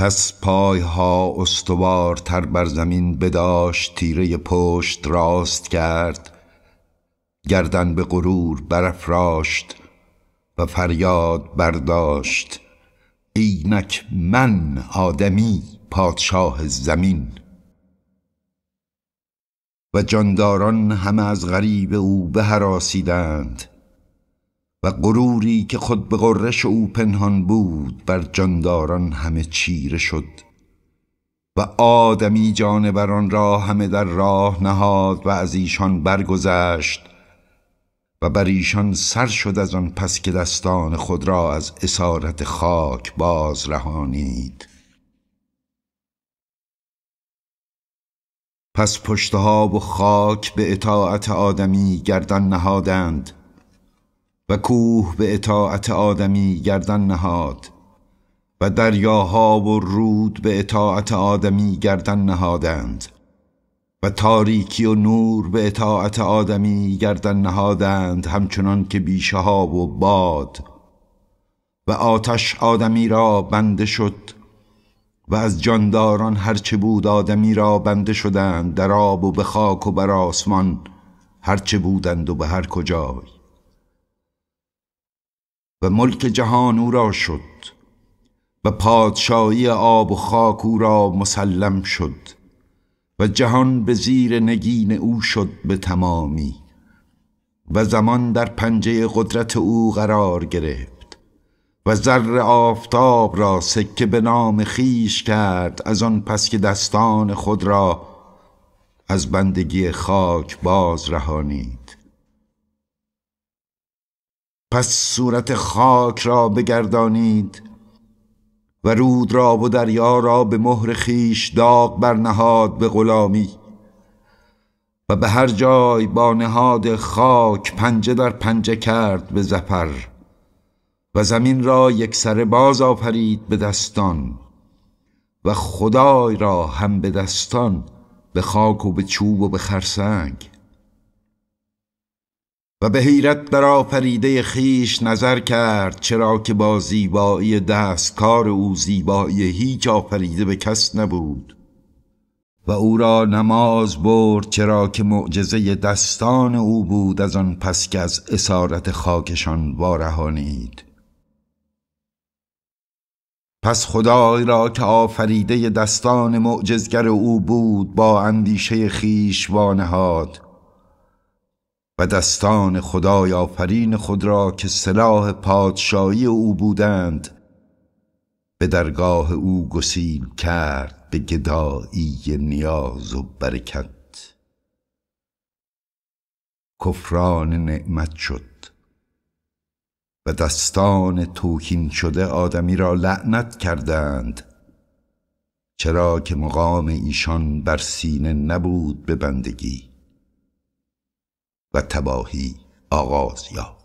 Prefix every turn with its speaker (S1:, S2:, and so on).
S1: پس پایها استوارتر بر زمین بداشت تیره پشت راست کرد. گردن به غرور برافراشت و فریاد برداشت. اینک من آدمی پادشاه زمین. و جانداران همه از غریب او بهراسیدند و غروری که خود به غرش او پنهان بود بر جانداران همه چیره شد و آدمی جانوران را همه در راه نهاد و از ایشان برگذشت و بر ایشان سر شد از آن پس که دستان خود را از اسارت خاک باز رهانید. پس پشتها و خاک به اطاعت آدمی گردن نهادند و کوه به اطاعت آدمی گردن نهاد و دریاها و رود به اطاعت آدمی گردن نهادند و تاریکی و نور به اطاعت آدمی گردن نهادند همچنان که بیشه ها و باد و آتش آدمی را بنده شد و از جانداران هرچه بود آدمی را بنده شدند در آب و به خاک و بر آسمان هرچه بودند و به هر کجای. و ملک جهان او را شد و پادشاهی آب و خاک او را مسلم شد و جهان به زیر نگین او شد به تمامی و زمان در پنجه قدرت او قرار گرفت و زر آفتاب را سکه به نام خیش کرد از آن پس که دستان خود را از بندگی خاک باز رهانید. پس صورت خاک را بگردانید و رود را و دریا را به مهر خیش داغ برنهاد به غلامی و به هر جای با نهاد خاک پنجه در پنجه کرد به زفر و زمین را یک سر باز آفرید به دستان و خدای را هم به دستان به خاک و به چوب و به خرسنگ و به حیرت در آفریده خیش نظر کرد چرا که با زیبایی دست کار او زیبایی هیچ آفریده به کس نبود. و او را نماز برد چرا که معجزه دستان او بود از آن پس که از اسارت خاکشان وارهانید. پس خدای را که آفریده دستان معجزگر او بود با اندیشه خیش وانهاد. و دستان خدای آفرین خود را که سلاح پادشاهی او بودند به درگاه او گسیل کرد به گدایی نیاز و برکت. کفران نعمت شد و دستان توهین شده آدمی را لعنت کردند چرا که مقام ایشان بر سینه نبود به بندگی. و تباهی آغاز یافت.